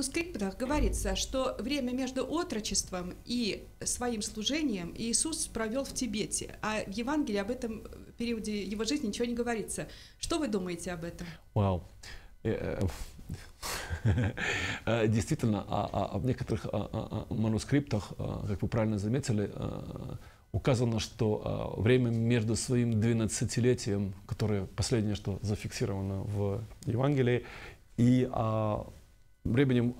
манускриптах говорится, что время между отрочеством и своим служением Иисус провел в Тибете, а в Евангелии об этом периоде его жизни ничего не говорится. Что вы думаете об этом? Вау. Э, э, действительно, в некоторых манускриптах, как вы правильно заметили, указано, что время между своим 12-летием, которое последнее, что зафиксировано в Евангелии, и временем,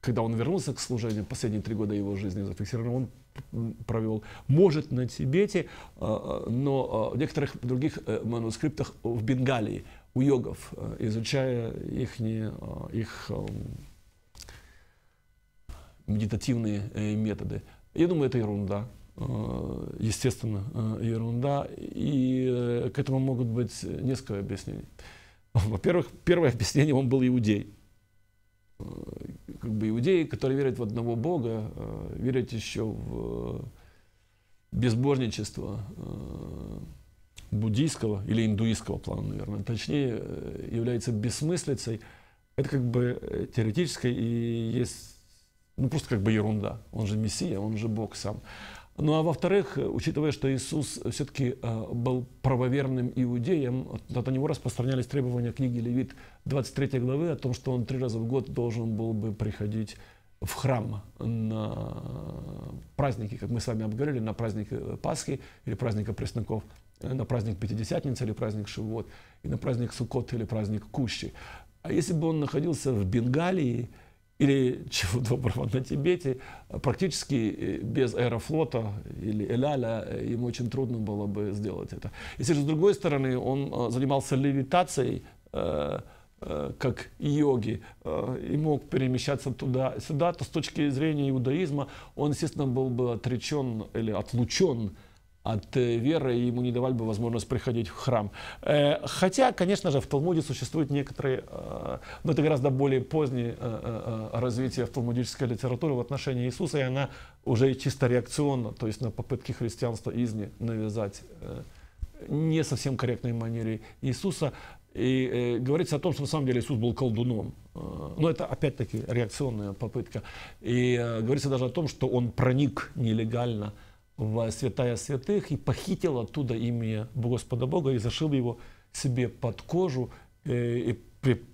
когда он вернулся к служению, последние три года его жизни зафиксировано, он провел, может на Тибете, но в некоторых других э, манускриптах в Бенгалии у йогов, э, изучая их, их медитативные э, методы. Я думаю, это ерунда. Естественно, ерунда. И к этому могут быть несколько объяснений. Во-первых, первое объяснение, он был иудей. Как бы иудеи, которые верят в одного Бога, верят еще в безбожничество буддийского или индуистского плана, наверное, точнее, э, является бессмыслицей, это как бы э, теоретическое и есть, ну, просто как бы ерунда. Он же Мессия, он же Бог сам. Ну а во-вторых, учитывая, что Иисус все-таки э, был правоверным иудеем, на него распространялись требования книги Левит 23 главы о том, что он три раза в год должен был бы приходить в храм на праздники, как мы с вами обговорили, на праздник Пасхи или праздника пресноков – Э, на праздник Пятидесятницы или праздник Шивот, и на праздник Суккот или праздник Кущи. А если бы он находился в Бенгалии или, чего доброго, на Тибете, практически э, без аэрофлота или Эляля э, ему очень трудно было бы сделать это. Если же с другой стороны он занимался левитацией, как йоги, и мог перемещаться туда-сюда, то с точки зрения иудаизма он, естественно, был бы отречен или отлучен от э, веры, и ему не давали бы возможность приходить в храм. Э, хотя, конечно же, в Талмуде существуют некоторые, э, но это гораздо более позднее развитие в талмудической литературы в отношении Иисуса, и она уже чисто реакционна, то есть на попытки христианства изни навязать не совсем корректной манере Иисуса. И э, говорится о том, что на самом деле Иисус был колдуном. но это опять-таки реакционная попытка. И э, говорится даже о том, что он проник нелегально в святая святых и похитил оттуда имя Господа Бога и зашил его себе под кожу. Э, и при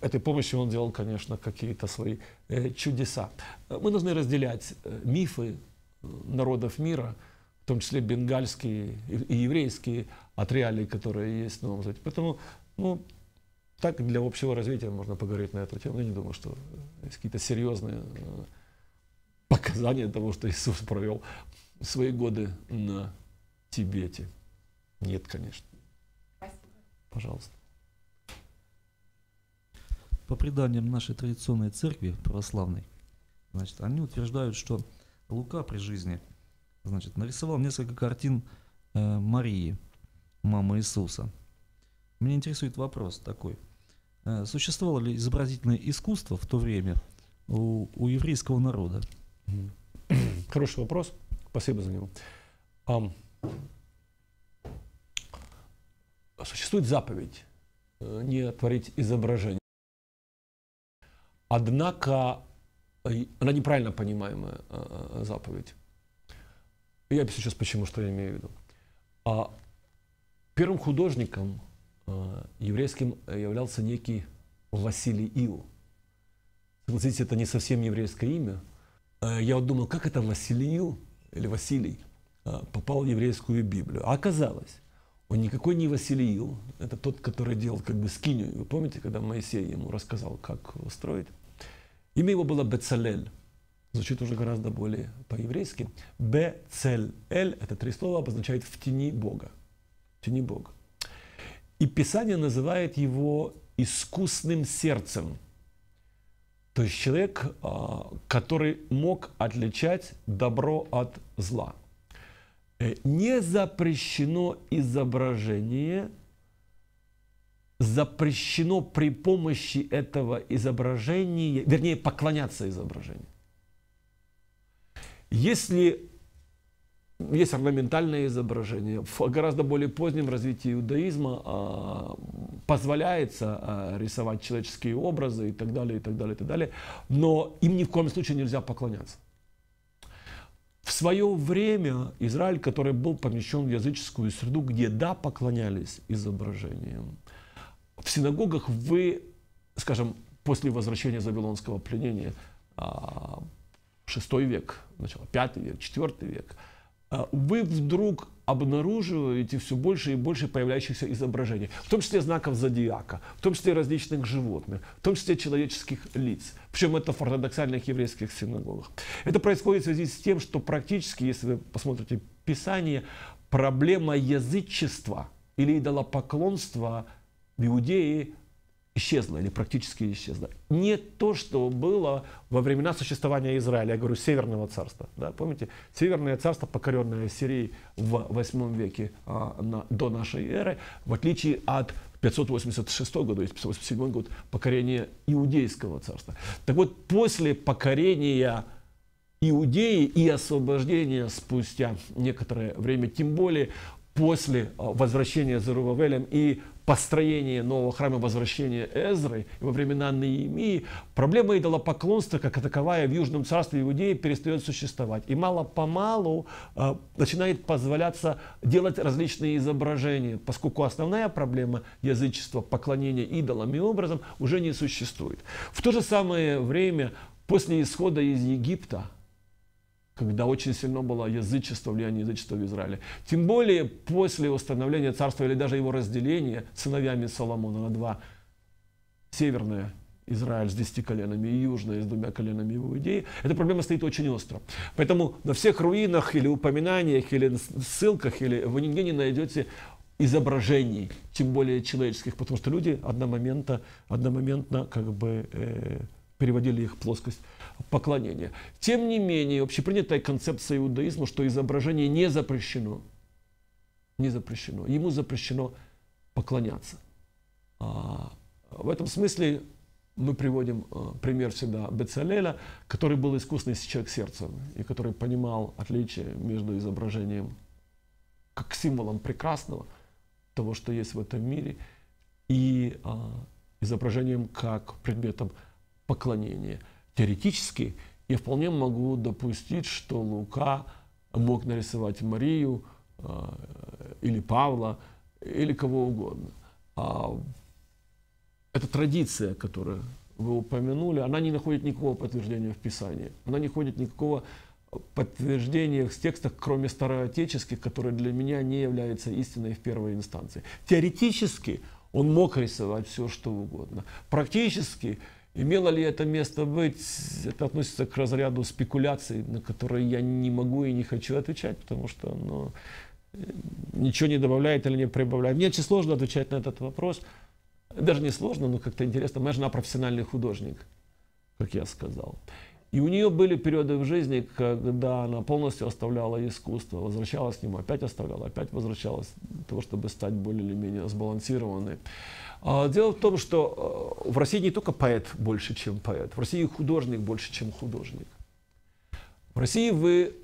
этой помощи он делал, конечно, какие-то свои э, чудеса. Мы должны разделять э, мифы народов мира, в том числе бенгальские и еврейские, от реалий, которые есть в Новом Завете. Поэтому, ну, так для общего развития можно поговорить на эту тему. Я не думаю, что есть какие-то серьезные показания того, что Иисус провел свои годы на Тибете? Нет, конечно. Спасибо. Пожалуйста. По преданиям нашей традиционной церкви православной, значит, они утверждают, что Лука при жизни значит, нарисовал несколько картин э, Марии, мамы Иисуса. Меня интересует вопрос такой. Э, существовало ли изобразительное искусство в то время у, у еврейского народа? Хороший вопрос. Спасибо за него. Um, существует заповедь э, не творить изображение. Однако э, она неправильно понимаемая э, заповедь. Я объясню сейчас почему, что я имею в виду. А первым художником еврейским являлся некий Василий Ил. Согласитесь, это не совсем еврейское имя. Я вот думал, как это Василий Ил или Василий а, попал в еврейскую Библию. А оказалось, он никакой не Василиил, это тот, который делал как бы скинию. Вы помните, когда Моисей ему рассказал, как устроить? Имя его было Бецалель. Звучит уже гораздо более по-еврейски. Бецель. Это три слова обозначает «в тени Бога». В тени Бога. И Писание называет его искусным сердцем – то есть человек, а, который мог отличать добро от зла. Э, не запрещено изображение, запрещено при помощи этого изображения, вернее, поклоняться изображению. Если есть орнаментальное изображение. В гораздо более позднем развитии иудаизма а, позволяется а, рисовать человеческие образы и так далее, и так далее, и так далее. Но им ни в коем случае нельзя поклоняться. В свое время Израиль, который был помещен в языческую среду, где да, поклонялись изображениям, в синагогах вы, скажем, после возвращения Завилонского пленения, шестой век, начало, пятый век, четвертый век – а вы вдруг обнаруживаете все больше и больше появляющихся изображений, в том числе знаков зодиака, в том числе различных животных, в том числе человеческих лиц. Причем это в ортодоксальных еврейских синагогах. Это происходит в связи с тем, что практически, если вы посмотрите Писание, проблема язычества или идолопоклонства в Иудее исчезла или практически исчезла. Не то, что было во времена существования Израиля, я говорю, Северного царства. Да, помните, Северное царство, покоренное Сирией в 8 веке а, на, до нашей эры, в отличие от 586 года, то есть 587 год, покорения Иудейского царства. Так вот, после покорения Иудеи и освобождения спустя некоторое время, тем более после а, возвращения Зарувавелем и построения нового храма возвращения Эзры во времена Неемии, проблема идолопоклонства, как таковая в Южном царстве Иудеи, перестает существовать. И мало-помалу э, начинает позволяться делать различные изображения, поскольку основная проблема язычества, поклонения идолам и образом уже не существует. В то же самое время, после исхода из Египта, когда очень сильно было язычество, влияние язычества в Израиле. Тем более после установления царства или даже его разделения сыновьями Соломона на два. Северное Израиль с десяти коленами и южное с двумя коленами Иудеи, эта проблема стоит очень остро. Поэтому на всех руинах или упоминаниях, или ссылках, или вы нигде не найдете изображений, тем более человеческих, потому что люди одномоментно, одномоментно как бы э, переводили их в плоскость поклонения. Тем не менее, общепринятая концепция иудаизма, что изображение не запрещено. Не запрещено. Ему запрещено поклоняться. А, в этом смысле мы приводим а, пример всегда Бецалеля, который был искусный человек сердцем и который понимал отличие между изображением как символом прекрасного, того, что есть в этом мире, и а, изображением как предметом поклонения. Теоретически я вполне могу допустить, что Лука мог нарисовать Марию э, или Павла, или кого угодно. А эта традиция, которую вы упомянули, она не находит никакого подтверждения в Писании. Она не находит никакого подтверждения в текстах, кроме староотеческих, которые для меня не являются истиной в первой инстанции. Теоретически он мог рисовать все, что угодно. Практически Имело ли это место быть, это относится к разряду спекуляций, на которые я не могу и не хочу отвечать, потому что ну, ничего не добавляет или не прибавляет. Мне очень сложно отвечать на этот вопрос. Даже не сложно, но как-то интересно. Моя жена профессиональный художник, как я сказал. И у нее были периоды в жизни, когда она полностью оставляла искусство, возвращалась к нему, опять оставляла, опять возвращалась для того, чтобы стать более или менее сбалансированной. А, дело в том, что э, в России не только поэт больше, чем поэт, в России художник больше, чем художник. В России вы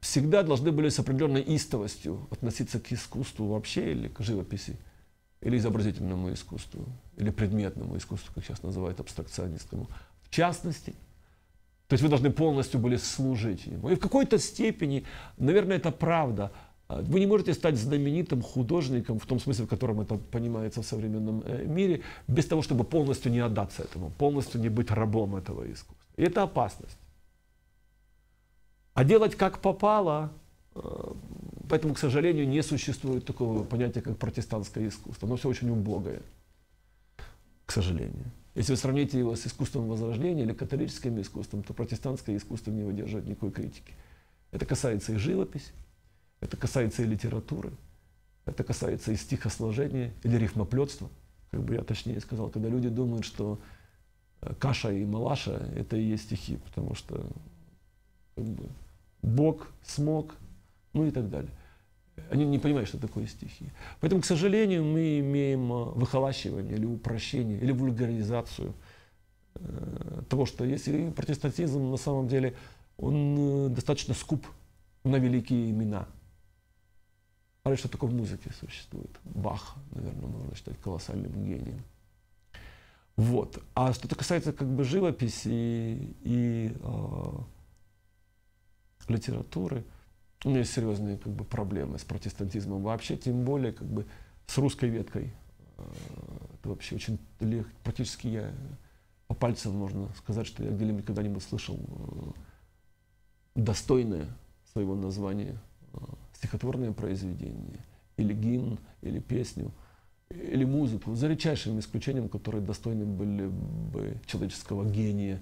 всегда должны были с определенной истовостью относиться к искусству вообще или к живописи, или изобразительному искусству, или предметному искусству, как сейчас называют абстракционистскому. В частности, то есть вы должны полностью были служить ему. И в какой-то степени, наверное, это правда – а, вы не можете стать знаменитым художником в том смысле, в котором это понимается в современном э, мире, без того, чтобы полностью не отдаться этому, полностью не быть рабом этого искусства. И это опасность. А делать как попало, э, поэтому, к сожалению, не существует такого понятия, как протестантское искусство. Оно все очень убогое, к сожалению. Если вы сравните его с искусством Возрождения или католическим искусством, то протестантское искусство не выдерживает никакой критики. Это касается и живописи, это касается и литературы, это касается и стихосложения или рифмоплетства, как бы я точнее сказал, когда люди думают, что э, каша и малаша – это и есть стихи, потому что как бы, Бог смог, ну и так далее. Они не понимают, что такое стихи. Поэтому, к сожалению, мы имеем э, выхолащивание или упрощение, или вульгаризацию э, того, что есть. И протестантизм на самом деле, он достаточно скуп – на великие имена. А что такое в музыке существует? Бах, наверное, можно считать колоссальным гением. Вот. А что касается как бы живописи и, и э, литературы, у меня есть серьезные как бы, проблемы с протестантизмом вообще, тем более как бы с русской веткой. Э, это вообще очень легко, практически я по пальцам можно сказать, что я где-нибудь когда-нибудь слышал э, достойное своего названия э, стихотворное произведение, или гимн, или песню – или музыку, за редчайшим исключением, которые достойны были бы человеческого гения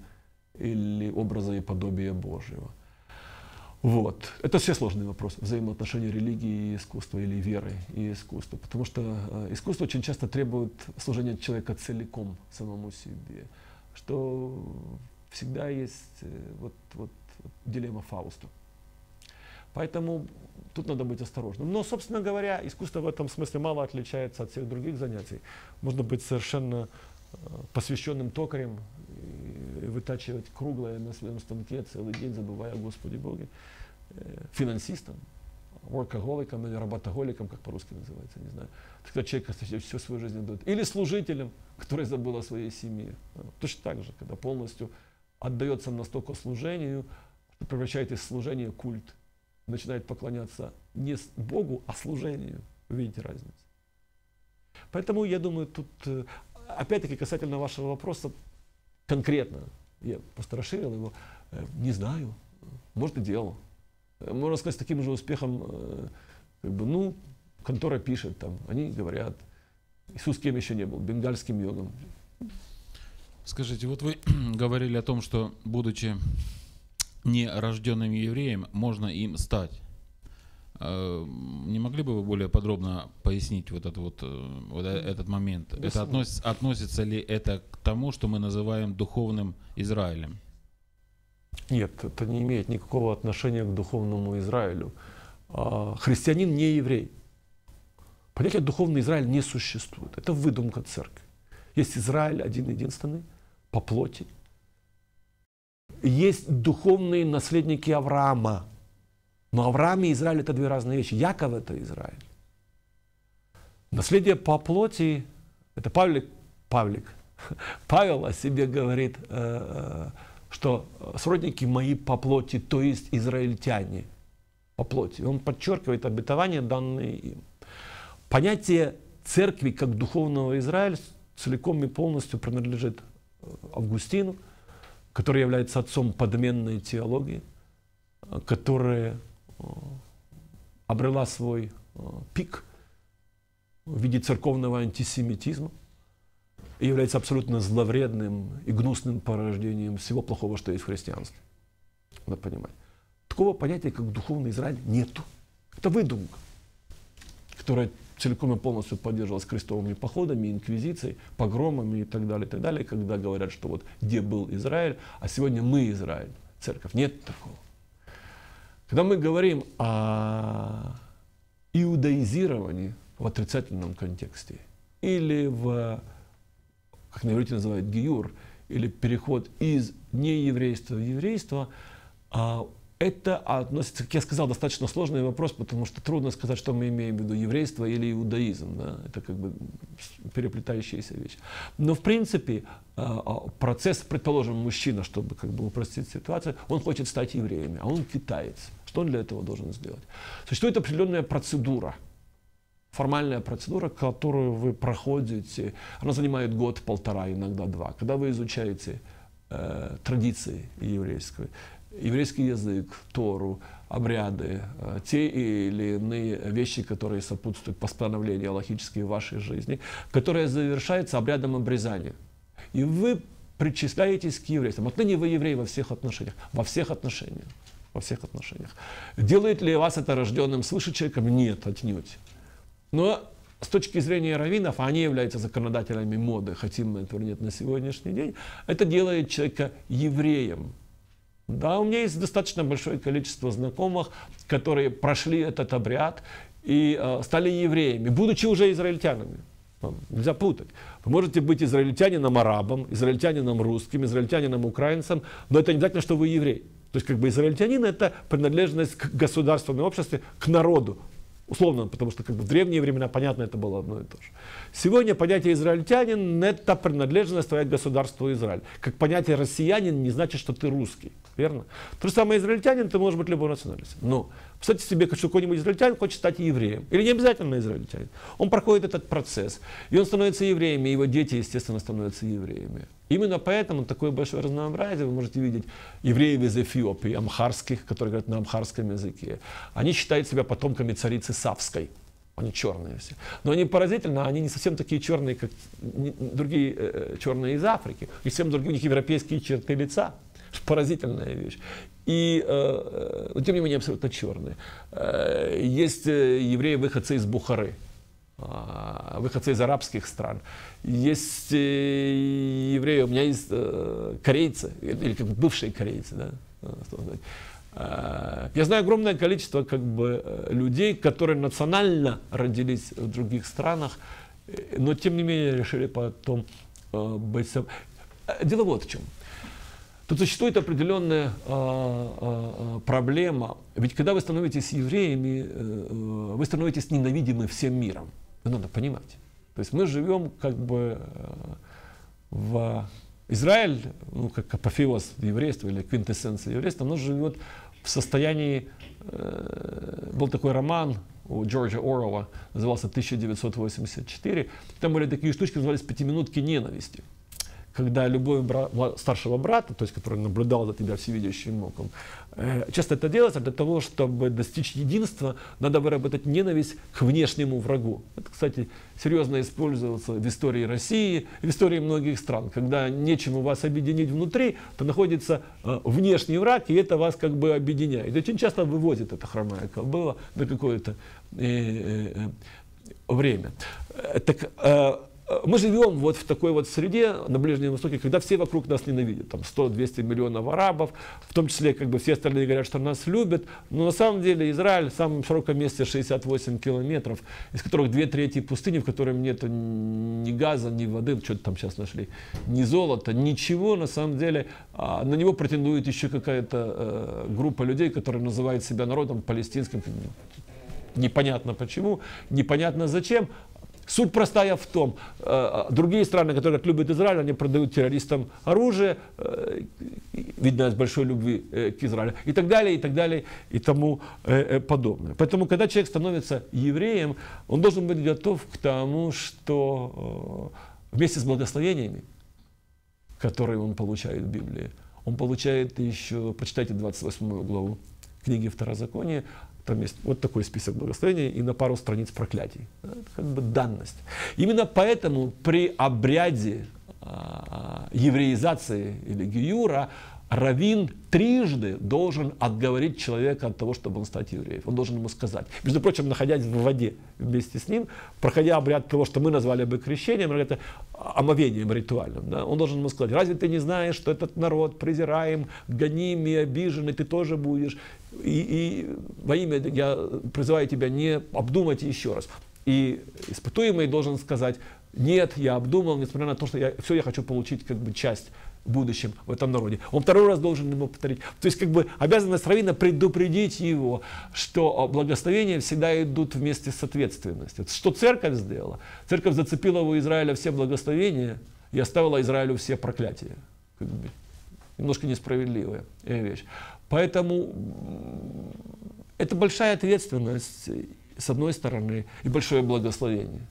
или образа и подобия Божьего. Вот. Это все сложные вопросы взаимоотношения религии и искусства, или веры и искусства. Потому что э, искусство очень часто требует служения человека целиком самому себе. Что всегда есть э, вот, вот дилемма Фауста. Поэтому тут надо быть осторожным. Но, собственно говоря, искусство в этом смысле мало отличается от всех других занятий. Можно быть совершенно э, посвященным токарем вытачивать круглое на своем станке целый день, забывая о Господе Боге, э, финансистом, workaholic или работоголиком, как по-русски называется, не знаю. Когда человек всю свою жизнь отдает. Или служителем, который забыл о своей семье. Точно так же, когда полностью отдается настолько служению, что превращает служение в культ начинает поклоняться не Богу, а служению. Видите разницу. Поэтому я думаю, тут, э, опять-таки, касательно вашего вопроса, конкретно, я просто расширил его, э, не знаю, может и делал. Можно сказать, с таким же успехом, э, как бы, ну, контора пишет, там, они говорят, Иисус кем еще не был, бенгальским йогом. Скажите, вот вы говорили о том, что, будучи нерожденным евреем можно им стать. Э, не могли бы вы более подробно пояснить вот этот вот, э, вот э, этот момент? Без это относится, относится ли это к тому, что мы называем духовным Израилем? Нет, это не имеет никакого отношения к духовному Израилю. А, христианин не еврей. Понятие духовный Израиль не существует. Это выдумка церкви. Есть Израиль один единственный по плоти, есть духовные наследники Авраама. Но Авраам и Израиль это две разные вещи. Яков это Израиль. Наследие по плоти, это Павлик, Павлик, Павел о себе говорит, э, э, что сродники мои по плоти, то есть израильтяне по плоти. Он подчеркивает обетования, данные им. Понятие церкви как духовного Израиля целиком и полностью принадлежит э, Августину – который является отцом подменной теологии, которая обрела свой э, пик в виде церковного антисемитизма и является абсолютно зловредным и гнусным порождением всего плохого, что есть в христианстве. Надо понимать. Такого понятия, как духовный Израиль, нету. Это выдумка, которая целиком и полностью поддерживалась крестовыми походами, инквизицией, погромами и так далее, и так далее, когда говорят, что вот где был Израиль, а сегодня мы Израиль, церковь. Нет такого. Когда мы говорим о иудаизировании в отрицательном контексте или в, как на иврите называют, гиюр, или переход из нееврейства в еврейство, а это относится, как я сказал, достаточно сложный вопрос, потому что трудно сказать, что мы имеем в виду, еврейство или иудаизм. Да? Это как бы переплетающиеся вещи. Но в принципе а, а, процесс, предположим, мужчина, чтобы как бы упростить ситуацию, он хочет стать евреем, а он китаец. Что он для этого должен сделать? Существует определенная процедура, формальная процедура, которую вы проходите, она занимает год, полтора, иногда два. Когда вы изучаете э, традиции еврейской, еврейский язык, Тору, обряды, э, те или иные вещи, которые сопутствуют постановлению логические в вашей жизни, которые завершаются обрядом обрезания. И вы причисляетесь к еврействам. Отныне вы еврей во всех отношениях. Во всех отношениях. Во всех отношениях. Делает ли вас это рожденным свыше человеком? Нет, отнюдь. Но с точки зрения раввинов, а они являются законодателями моды, хотим мы этого нет на сегодняшний день, это делает человека евреем. Да, у меня есть достаточно большое количество знакомых, которые прошли этот обряд и э, стали евреями, будучи уже израильтянами. Нельзя путать. Вы можете быть израильтянином арабом, израильтянином русским, израильтянином украинцем, но это не обязательно, что вы еврей. То есть как бы израильтянин это принадлежность к государственному обществу, к народу. Условно, потому что как бы в древние времена, понятно, это было одно и то же. Сегодня понятие израильтянин – это принадлежность твоя государству Израиль. Как понятие россиянин не значит, что ты русский. Верно? То же самое израильтянин, ты можешь быть любой национальности. Но представьте себе, что какой-нибудь израильтянин хочет стать евреем. Или не обязательно израильтянин. Он проходит этот процесс. И он становится евреем, и его дети, естественно, становятся евреями. Именно поэтому такое большое разнообразие вы можете видеть евреев из Эфиопии, амхарских, которые говорят на амхарском языке. Они считают себя потомками царицы Савской. Они черные все. Но они поразительно, они не совсем такие черные, как другие э, э, черные из Африки. И совсем другие, у них европейские черты лица. Поразительная вещь. И, э, э, тем не менее, абсолютно черные. Э, есть евреи-выходцы из Бухары, э, выходцы из арабских стран. Есть евреи, у меня есть корейцы, или как бывшие корейцы, да, я знаю огромное количество как бы, людей, которые национально родились в других странах, но тем не менее решили потом быть... Дело вот в чем. Тут существует определенная э, э, проблема. Ведь когда вы становитесь евреями, э, вы становитесь ненавидимы всем миром. Это надо понимать. То есть мы живем как бы в Израиль, ну, как апофеоз еврейства или квинтэссенция еврейства, оно живет в состоянии, э, был такой роман у Джорджа Орова, назывался 1984. Там были такие штучки, назывались «Пятиминутки ненависти» когда любой бра- старшего брата, то есть который наблюдал за тебя всевидящим оком, э, часто это делается для того, чтобы достичь единства, надо выработать ненависть к внешнему врагу. Это, кстати, серьезно используется в истории России, в истории многих стран. Когда нечему вас объединить внутри, то находится э, внешний враг, и это вас как бы объединяет. Очень часто выводит эта хромая кобыла на какое-то э, время. Так, мы живем вот в такой вот среде на Ближнем Востоке, когда все вокруг нас ненавидят. Там 100-200 миллионов арабов, в том числе как бы все остальные говорят, что нас любят. Но на самом деле Израиль в самом широком месте 68 километров, из которых две трети пустыни, в котором нет ни газа, ни воды, что-то там сейчас нашли, ни золота, ничего на самом деле. А на него претендует еще какая-то э, группа людей, которые называют себя народом палестинским, непонятно почему, непонятно зачем, Суть простая в том, э, другие страны, которые любят Израиль, они продают террористам оружие, э, видно, с большой любви э, к Израилю, и так далее, и так далее, и тому подобное. Поэтому, когда человек становится евреем, он должен быть готов к тому, что вместе с благословениями, которые он получает в Библии, он получает еще, почитайте 28 главу книги Второзакония, там есть вот такой список благословений и на пару страниц проклятий. Это как бы данность. Именно поэтому при обряде а, евреизации или гиюра равин трижды должен отговорить человека от того, чтобы он стать евреем. Он должен ему сказать. Между прочим, находясь в воде вместе с ним, проходя обряд того, что мы назвали бы крещением, это омовением ритуальным, да, он должен ему сказать, разве ты не знаешь, что этот народ презираем, гоним и обижен, и ты тоже будешь. И, и во имя я призываю тебя не обдумать еще раз. И испытуемый должен сказать, нет, я обдумал, несмотря на то, что я, все я хочу получить как бы часть будущем в этом народе. Он второй раз должен ему повторить. То есть как бы обязанность равина предупредить его, что благословения всегда идут вместе с ответственностью. Что церковь сделала? Церковь зацепила у Израиля все благословения и оставила Израилю все проклятия. Как бы, немножко несправедливая вещь. Поэтому это большая ответственность, с одной стороны, и большое благословение.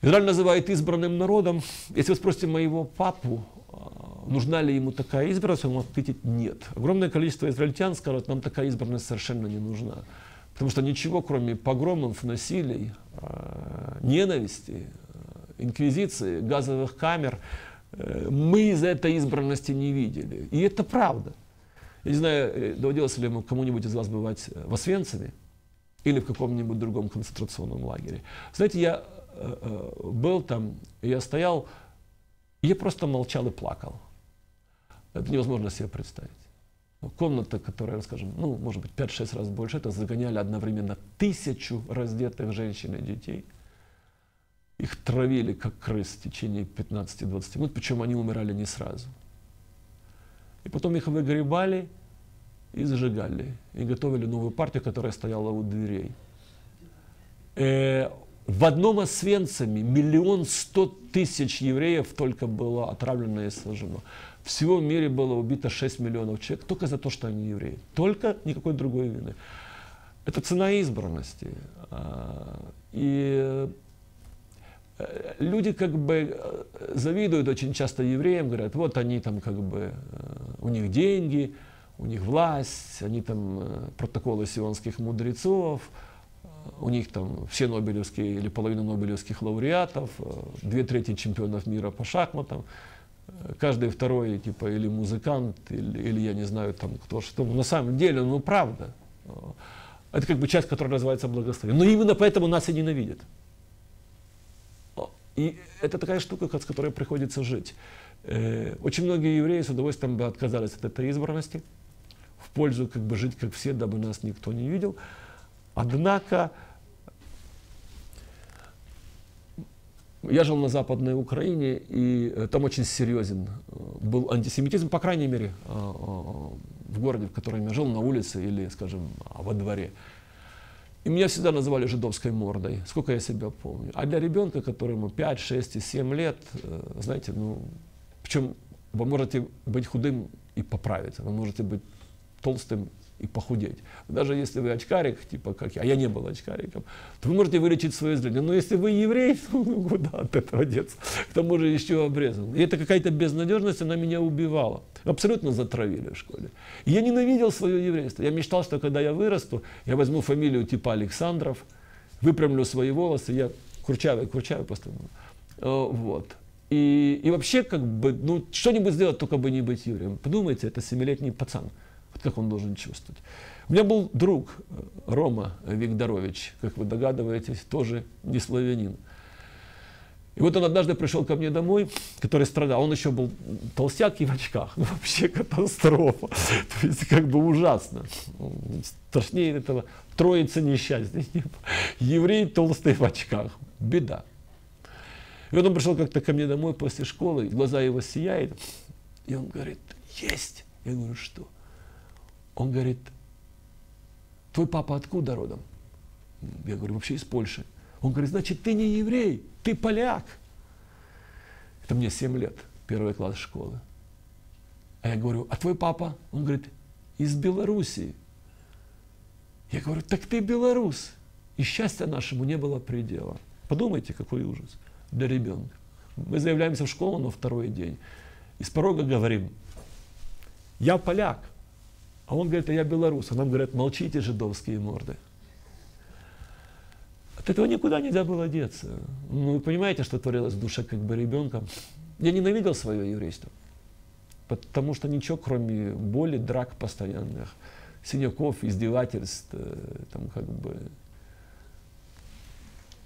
Израиль называет избранным народом. Если вы спросите моего папу, а, нужна ли ему такая избранность, он может ответить нет. Огромное количество израильтян скажут, нам такая избранность совершенно не нужна. Потому что ничего, кроме погромов, насилий, а, ненависти, а, инквизиции, газовых камер, э, мы из этой избранности не видели. И это правда. Я не знаю, э, доводилось ли кому-нибудь из вас бывать в Освенциме или в каком-нибудь другом концентрационном лагере. Знаете, я Э, э, был там, я стоял, я просто молчал и плакал. Это невозможно себе представить. Комната, которая, скажем, ну, может быть, 5-6 раз больше, это загоняли одновременно тысячу раздетых женщин и детей. Их травили, как крыс, в течение 15-20 минут, причем они умирали не сразу. И потом их выгребали и зажигали. И готовили новую партию, которая стояла у дверей. В одном Освенциме миллион сто тысяч евреев только было отравлено и сожжено. Всего в мире было убито 6 миллионов человек только за то, что они евреи. Только никакой другой вины. Это цена избранности. А, и э, люди как бы э, завидуют очень часто евреям, говорят, вот они там как бы, э, у них деньги, у них власть, они там протоколы сионских мудрецов, у них там все нобелевские или половина нобелевских лауреатов, две трети чемпионов мира по шахматам, каждый второй типа или музыкант, или, или я не знаю там кто что. На самом деле, ну правда. Это как бы часть, которая называется благословение. Но именно поэтому нас и ненавидят. И это такая штука, с которой приходится жить. Э, очень многие евреи с удовольствием бы отказались от этой избранности в пользу как бы жить как все, дабы нас никто не видел. Однако я жил на Западной Украине, и э, там очень серьезен э, был антисемитизм, по крайней мере, в городе, в котором я жил, на улице или, скажем, во дворе. И меня всегда называли жидовской мордой, сколько я себя помню. А для ребенка, которому 5, 6 и 7 лет, э, знаете, ну, причем вы можете быть худым и поправиться, вы можете быть толстым и похудеть. Даже если вы очкарик, типа как я, а я не был очкариком, то вы можете вылечить свое зрение. Но если вы еврей, ну куда от этого деться? К тому же еще обрезан. И это какая-то безнадежность, она меня убивала. Абсолютно затравили в школе. И я ненавидел свое еврейство. Я мечтал, что когда я вырасту, я возьму фамилию типа Александров, выпрямлю свои волосы, я курчавый, курчавый постоянно. Э, вот. И, и вообще, как бы, ну, что-нибудь сделать, только бы не быть евреем. Подумайте, это семилетний пацан. Вот как он должен чувствовать. У меня был друг э, Рома Викторович, как вы догадываетесь, тоже не славянин. И вот он однажды пришел ко мне домой, который страдал. Он еще был толстяк и в очках. Ну, вообще катастрофа. То есть, как бы ужасно. Страшнее этого троица несчастья. Еврей толстый в очках. Беда. И вот он пришел как-то ко мне домой после школы, глаза его сияют. И он говорит, есть. Я говорю, что? Он говорит, твой папа откуда родом? Я говорю, вообще из Польши. Он говорит, значит, ты не еврей, ты поляк. Это мне 7 лет, первый класс школы. А я говорю, а твой папа? Он говорит, из Белоруссии. Я говорю, так ты белорус. И счастья нашему не было предела. Подумайте, какой ужас для ребенка. Мы заявляемся в школу на второй день. И с порога говорим, я поляк. А он говорит, а я белорус. А нам говорят, молчите, жидовские морды. От этого никуда нельзя было деться. Ну, вы понимаете, что творилось в душе как бы ребенка. Я ненавидел свое еврейство. Потому что ничего, кроме боли, драк постоянных, синяков, издевательств, э, там как бы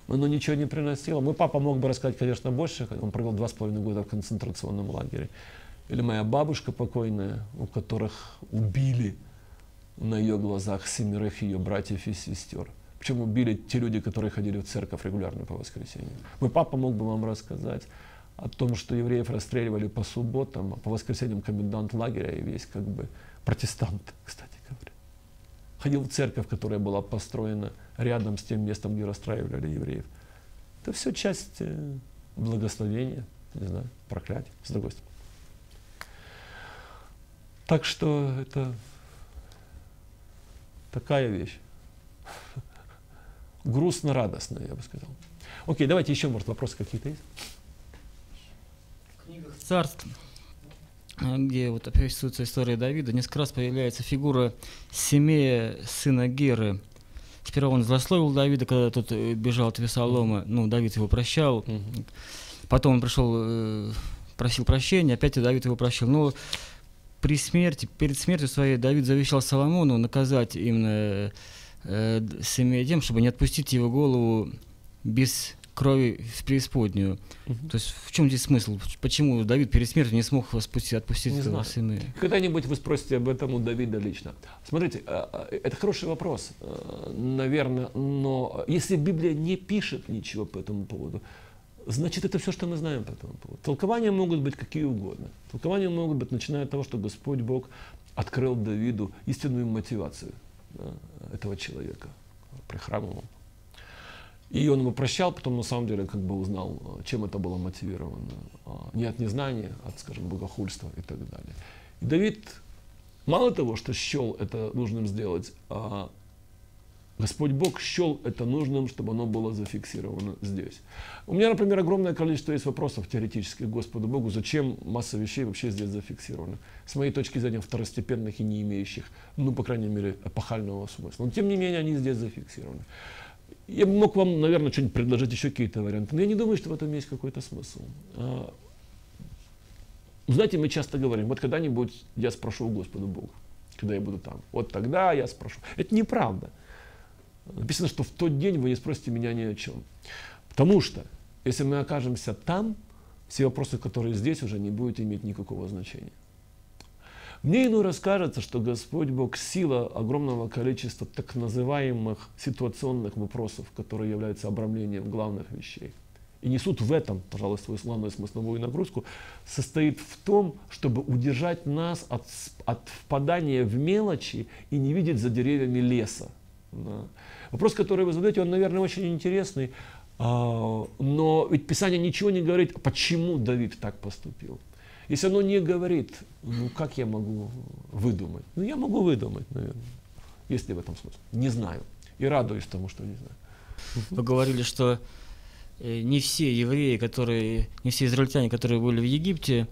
оно ничего не приносило. Мой папа мог бы рассказать, конечно, больше. Он провел два с половиной года в концентрационном лагере. Или моя бабушка покойная, у которых убили на ее глазах семерых ее братьев и сестер. Причем убили те люди, которые ходили в церковь регулярно по воскресеньям. Мой папа мог бы вам рассказать о том, что евреев расстреливали по субботам, а по воскресеньям комендант лагеря и весь как бы протестант, кстати говоря. Ходил в церковь, которая была построена рядом с тем местом, где расстраивали евреев. Это все часть э, благословения, не знаю, проклятия, с другой стороны. Так что это такая вещь. Грустно-радостная, я бы сказал. Окей, давайте еще, может, вопросы какие-то есть? В книгах царств, где вот описывается история Давида, несколько раз появляется фигура Семея, сына Геры. Сперва он злословил Давида, когда тот э, бежал от Весолома, ну, Давид его прощал. Потом он пришел, э, просил прощения, опять Давид его прощал. Но при смерти, перед смертью своей Давид завещал Соломону наказать именно э, семье тем, чтобы не отпустить его голову без крови в преисподнюю. Угу. То есть в чем здесь смысл? Почему Давид перед смертью не смог спустить, отпустить не знаю. сына? Когда-нибудь вы спросите об этом у Давида лично. Смотрите, э, э, это хороший вопрос, э, наверное, но если Библия не пишет ничего по этому поводу, значит, это все, что мы знаем по этому поводу. Толкования могут быть какие угодно. Толкования могут быть, начиная от того, что Господь Бог открыл Давиду истинную мотивацию да, этого человека, прихрамывал. И он его прощал, потом на самом деле как бы узнал, чем это было мотивировано. А, не от незнания, а от, скажем, богохульства и так далее. И Давид мало того, что счел это нужным сделать, а Господь Бог счел это нужным, чтобы оно было зафиксировано здесь. У меня, например, огромное количество есть вопросов теоретических Господу Богу, зачем масса вещей вообще здесь зафиксированы. С моей точки зрения, второстепенных и не имеющих, ну, по крайней мере, эпохального смысла. Но, тем не менее, они здесь зафиксированы. Я мог вам, наверное, что-нибудь предложить, еще какие-то варианты, но я не думаю, что в этом есть какой-то смысл. А, знаете, мы часто говорим, вот когда-нибудь я спрошу у Господа Бога, когда я буду там. Вот тогда я спрошу. Это неправда. Написано, что в тот день вы не спросите меня ни о чем. Потому что, если мы окажемся там, все вопросы, которые здесь, уже не будут иметь никакого значения. Мне иной раз кажется, что Господь Бог сила огромного количества так называемых ситуационных вопросов, которые являются обрамлением главных вещей. И несут в этом, пожалуй, свою главную смысловую нагрузку, состоит в том, чтобы удержать нас от, от впадания в мелочи и не видеть за деревьями леса. Да. Вопрос, который вы задаете, он, наверное, очень интересный. А, но ведь Писание ничего не говорит, почему Давид так поступил. Если оно не говорит, ну как я могу выдумать? Ну я могу выдумать, наверное. Есть ли в этом смысл? Не знаю. И радуюсь тому, что не знаю. Вы говорили, что э, не все евреи, которые, не все израильтяне, которые были в Египте,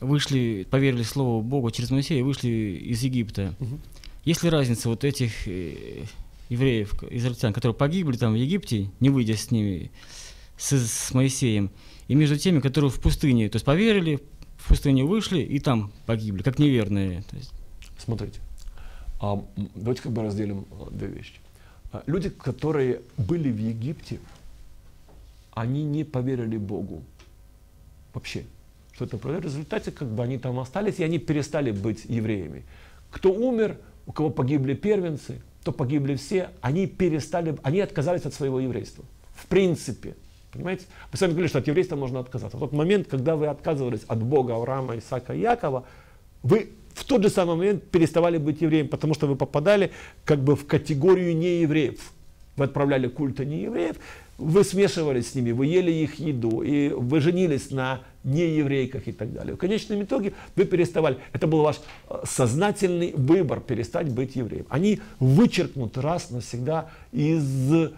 вышли, поверили Слову Богу через Моисея и вышли из Египта. Угу. Есть ли разница вот этих э, евреев, израильтян, которые погибли там в Египте, не выйдя с ними, с, с Моисеем, и между теми, которые в пустыне, то есть поверили, в пустыню вышли и там погибли, как неверные. То есть. Смотрите, а, давайте как бы разделим а, две вещи. А, люди, которые были в Египте, они не поверили Богу вообще. Что это В результате как бы они там остались, и они перестали быть евреями. Кто умер, у кого погибли первенцы, то погибли все, они перестали, они отказались от своего еврейства. В принципе. Понимаете? Вы сами говорили, что от еврейства можно отказаться. В тот момент, когда вы отказывались от Бога Авраама, Исаака и Якова, вы в тот же самый момент переставали быть евреем, потому что вы попадали как бы в категорию неевреев. Вы отправляли культа неевреев, вы смешивались с ними, вы ели их еду, и вы женились на нееврейках и так далее. В конечном итоге вы переставали. Это был ваш э, сознательный выбор перестать быть евреем. Они вычеркнуты раз навсегда из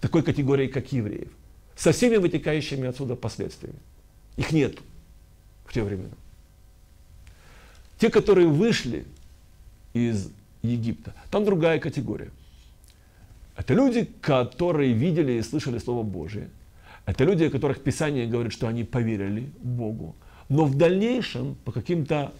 такой категории, как евреев. Со всеми вытекающими отсюда последствиями. Их нет в те времена. Те, которые вышли из Египта, там другая категория – это люди, которые видели и слышали Слово Божие. Это люди, о которых Писание говорит, что они поверили Богу. Но в дальнейшем, по каким-то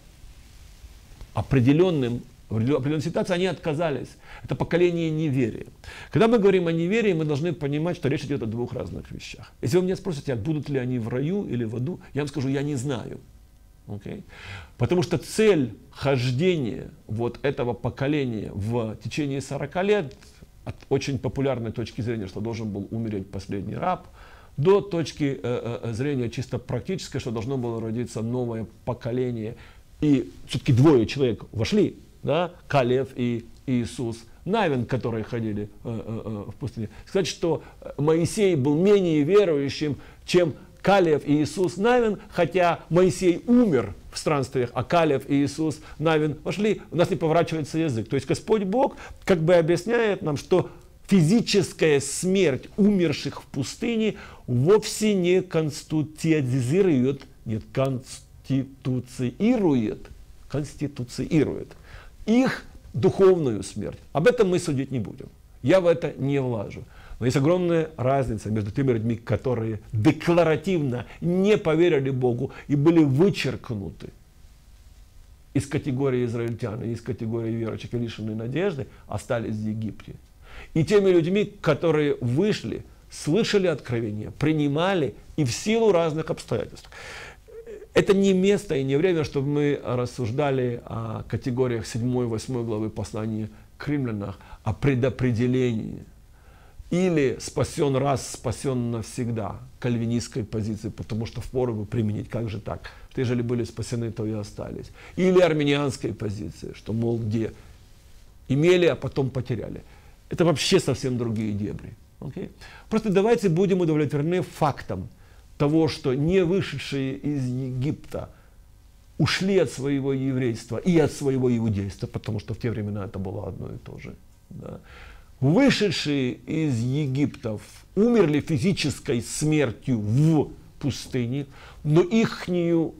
определенным в определенной ситуации они отказались. Это поколение неверия. Когда мы говорим о неверии, мы должны понимать, что речь идет о двух разных вещах. Если вы меня спросите, а будут ли они в раю или в аду, я вам скажу, я не знаю. Okay? Потому что цель хождения вот этого поколения в течение 40 лет от очень популярной точки зрения, что должен был умереть последний раб, до точки э, э, зрения чисто практической, что должно было родиться новое поколение. И все-таки двое человек вошли, да, Калев и Иисус Навин, которые ходили э, э, э в пустыне. Сказать, что Моисей был менее верующим, чем Калев и Иисус Навин, хотя Моисей умер в странствиях, а Калев и Иисус Навин вошли, у нас не поворачивается язык. То есть Господь Бог как бы объясняет нам, что физическая смерть умерших в пустыне вовсе не конституциализирует, нет, конституцирует, конституцирует их духовную смерть. Об этом мы судить не будем. Я в это не влажу. Но есть огромная разница между теми людьми, которые декларативно не поверили Богу и были вычеркнуты из категории израильтян, из категории верующих и лишенной надежды, остались в Египте. И теми людьми, которые вышли, слышали откровения, принимали и в силу разных обстоятельств. Это не место и не время, чтобы мы рассуждали о категориях 7 и 8 главы послания к римлянам, о предопределении – или спасен раз, спасен навсегда, кальвинистской позиции, потому что впору бы применить, как же так, что ежели были спасены, то и остались. Или армянианской позиции, что, мол, где имели, а потом потеряли. Это вообще совсем другие дебри. Okay? Просто давайте будем удовлетворены фактом того, что не вышедшие из Египта ушли от своего еврейства и от своего иудейства, потому что в те времена это было одно и то же. Да. Вышедшие из Египта умерли физической смертью в пустыне, но ихнюю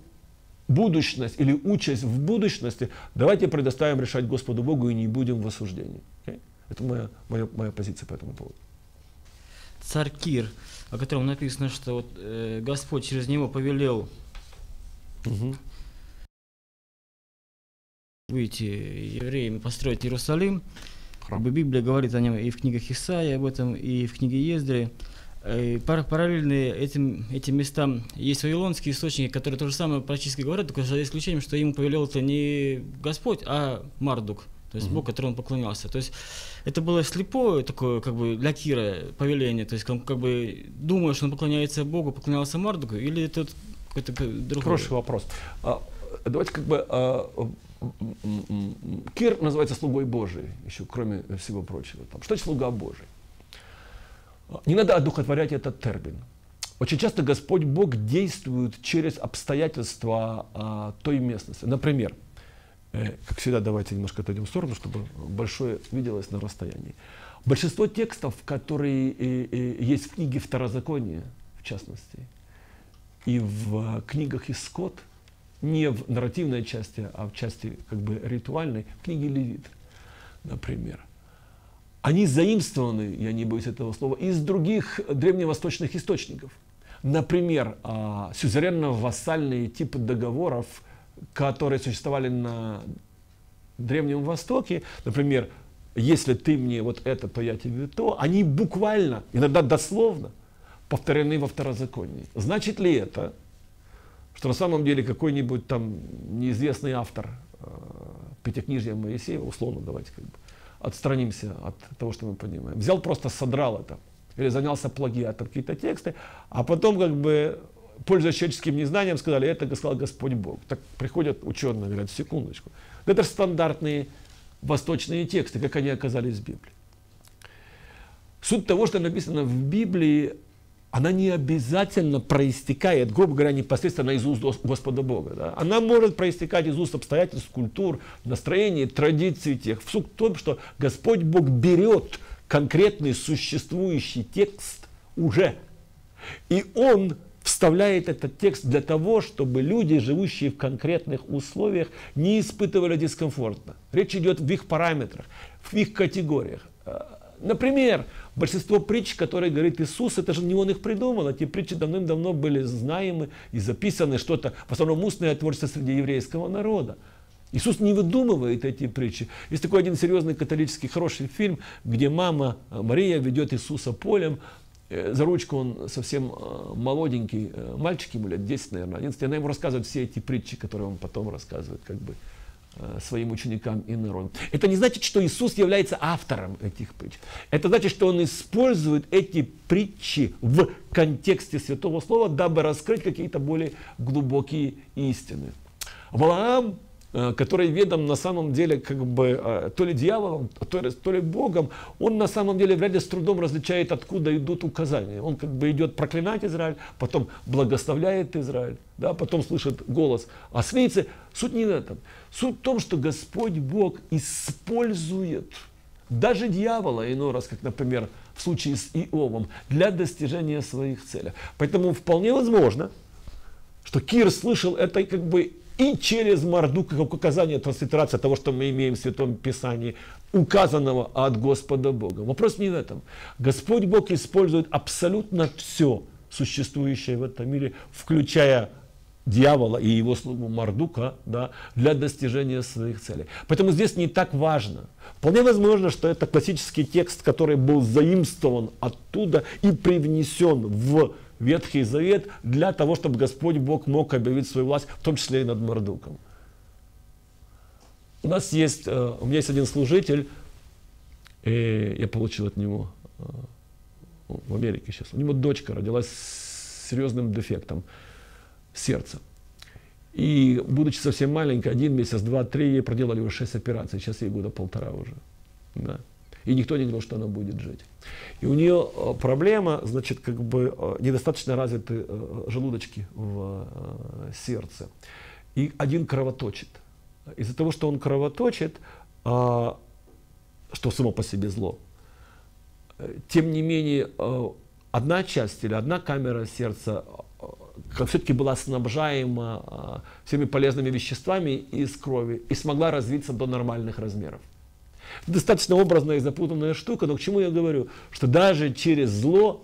будущность или участь в будущности давайте предоставим решать Господу Богу и не будем в осуждении. Okay? Это моя, моя, моя позиция по этому поводу. Царь Кир, о котором написано, что вот, э, Господь через него повелел угу. выйти евреям и построить Иерусалим. Храм. Библия говорит о нем и в книгах Исаия об этом, и в книге Ездри. Э, параллельные этим, этим местам есть вавилонские источники, которые то же самое практически говорят, только за исключением, что ему повелел это не Господь, а Мардук, то есть угу. Бог, которому он поклонялся. То есть это было слепое такое, как бы, для Кира повеление, то есть он как бы думая, что он поклоняется Богу, поклонялся Мардуку, или это какой-то другой? Хороший вопрос. А, давайте как бы а, Кир называется слугой Божий, еще кроме всего прочего. Там, что это слуга Божий? Не надо одухотворять этот термин. Очень часто Господь Бог действует через обстоятельства а, той местности. Например, э, как всегда, давайте немножко отойдем в сторону, чтобы большое виделось на расстоянии. Большинство текстов, которые э, э, есть в книге Второзакония, в частности, и в книгах Исход, не в нарративной части, а в части как бы ритуальной, в книге Левит, например они заимствованы, я не боюсь этого слова, из других древневосточных источников. Например, а, сюзеренно-вассальные типы договоров, которые существовали на Древнем Востоке, например, если ты мне вот это, то я тебе то, они буквально, иногда дословно, повторены во второзаконии. Значит ли это, что на самом деле какой-нибудь там неизвестный автор э, Пятикнижья Моисеева, условно давайте как бы, отстранимся от того, что мы понимаем. Взял просто содрал это или занялся плагиатом какие-то тексты, а потом как бы пользуясь человеческим незнанием, сказали, это сказал Господь Бог. Так приходят ученые, говорят, секундочку. Это же стандартные восточные тексты, как они оказались в Библии. Суть того, что написано в Библии, она не обязательно проистекает, грубо говоря, непосредственно из уст Господа Бога. Да? Она может проистекать из уст обстоятельств, культур, настроений, традиций тех. В суть в том, что Господь Бог берет конкретный существующий текст уже, и Он вставляет этот текст для того, чтобы люди, живущие в конкретных условиях, не испытывали дискомфортно. Речь идет в их параметрах, в их категориях. Например, большинство притч, которые говорит Иисус, это же не Он их придумал. Эти притчи давным-давно были знаемы и записаны что-то, в основном устное творчество среди еврейского народа. Иисус не выдумывает эти притчи. Есть такой один серьезный католический хороший фильм, где мама э, Мария ведет Иисуса полем, э, за ручку он совсем э, молоденький мальчик, ему лет 10, наверное, 11, она ему рассказывает все эти притчи, которые он потом рассказывает, как бы своим ученикам и народу. Это не значит, что Иисус является автором этих притч. Это значит, что Он использует эти притчи в контексте Святого Слова, дабы раскрыть какие-то более глубокие истины. Валаам Э, который ведом на самом деле как бы э, то ли дьяволом, то ли, то ли Богом, он на самом деле вряд ли с трудом различает, откуда идут указания. Он как бы идет проклинать Израиль, потом благословляет Израиль, да, потом слышит голос о свинце. Суть не в этом. Суть в том, что Господь Бог использует даже дьявола, иной раз, как, например, в случае с Иовом, для достижения своих целей. Поэтому вполне возможно, что Кир слышал это как бы и через Мардука, как указание, транслитерация того, что мы имеем в Святом Писании, указанного от Господа Бога. Вопрос не в этом. Господь Бог использует абсолютно все существующее в этом мире, включая дьявола и его слугу Мардука да, для достижения своих целей. Поэтому здесь не так важно. Вполне возможно, что это классический текст, который был заимствован оттуда и привнесен в Ветхий Завет для того, чтобы Господь Бог мог объявить свою власть, в том числе и над Мордуком. У нас есть, э, у меня есть один служитель, и я получил от него э, в Америке сейчас, у него дочка родилась с серьезным дефектом сердца. И, будучи совсем маленькой, один месяц, два, три, ей проделали уже шесть операций, сейчас ей года полтора уже. Да. И никто не говорил, что она будет жить. И у нее э, проблема, значит, как бы э, недостаточно развиты э, желудочки в сердце. И один кровоточит. Из-за того, что он кровоточит, что само по себе зло, тем не менее, одна часть или одна камера сердца как все-таки была снабжаема а, всеми полезными веществами из крови и смогла развиться до нормальных размеров. Достаточно образная и запутанная штука, но к чему я говорю? Что даже через зло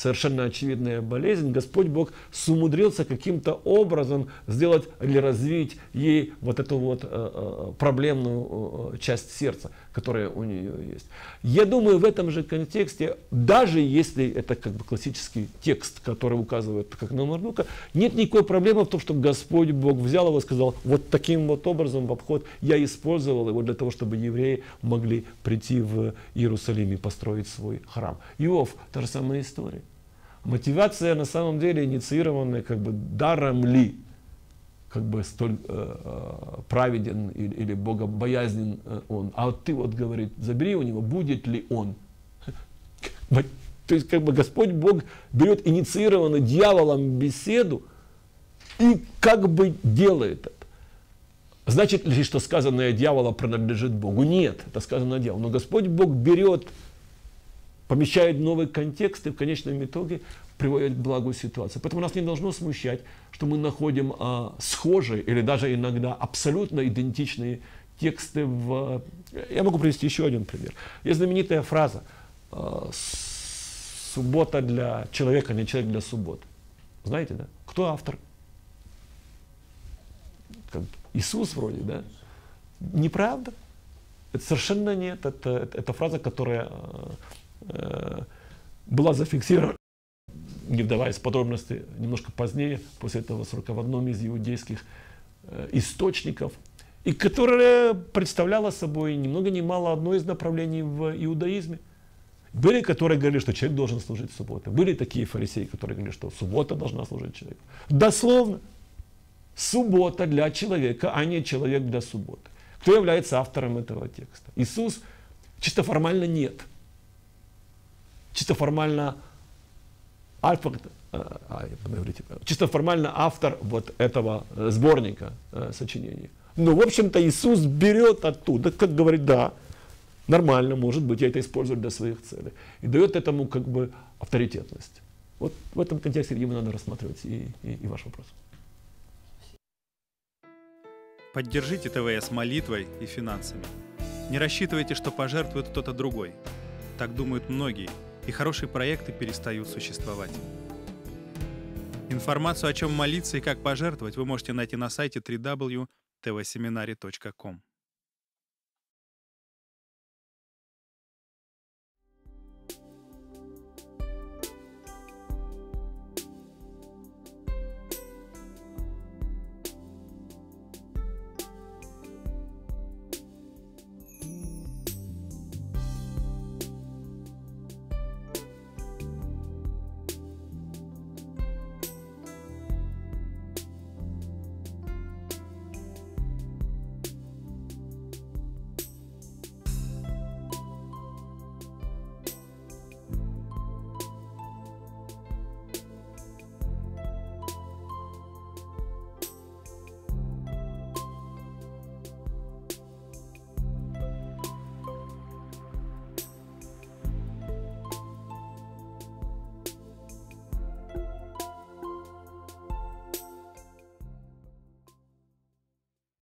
совершенно очевидная болезнь, Господь Бог сумудрился каким-то образом сделать или развить ей вот эту вот э, э, проблемную э, часть сердца, которая у нее есть. Я думаю, в этом же контексте, даже если это как бы классический текст, который указывает как на Мардука, нет никакой проблемы в том, что Господь Бог взял его и сказал, вот таким вот образом в обход я использовал его для того, чтобы евреи могли прийти в Иерусалим и построить свой храм. Иов, та же самая история. Мотивация на самом деле инициированная как бы даром ли, как бы столь э, э праведен или, или богобоязнен э, он. А вот ты вот говорит, забери у него, будет ли он. То есть как бы Господь Бог берет инициированную дьяволом беседу и как бы делает это. Значит ли, что сказанное дьявола принадлежит Богу? Нет, это сказано дьяволу. Но Господь Бог берет помещает новый контекст и в конечном итоге приводит к благую ситуацию. Поэтому нас не должно смущать, что мы находим а, схожие или даже иногда абсолютно идентичные тексты в... Я могу привести еще один пример. Есть знаменитая фраза а, «Суббота для человека, не человек для субботы». Знаете, да? Кто автор? Как Иисус вроде, да? Неправда. Это совершенно нет. Это, это, это фраза, которая а, Э, была зафиксирована, не вдаваясь в подробности, немножко позднее, после этого срока в одном из иудейских э, источников, и которая представляла собой ни много ни мало одно из направлений в иудаизме. Были, которые говорили, что человек должен служить в субботу. Были такие фарисеи, которые говорили, что суббота должна служить человеку. Дословно. Суббота для человека, а не человек для субботы. Кто является автором этого текста? Иисус чисто формально нет чисто формально альфа, э, а, чисто формально автор вот этого э, сборника э, сочинений. Но, в общем-то, Иисус берет оттуда, как говорит, да, нормально, может быть, я это использую для своих целей. И дает этому как бы авторитетность. Вот в этом контексте ему надо рассматривать и, и, и ваш вопрос. Поддержите ТВС молитвой и финансами. Не рассчитывайте, что пожертвует кто-то другой. Так думают многие – и хорошие проекты перестают существовать. Информацию, о чем молиться и как пожертвовать, вы можете найти на сайте www.tvseminary.com.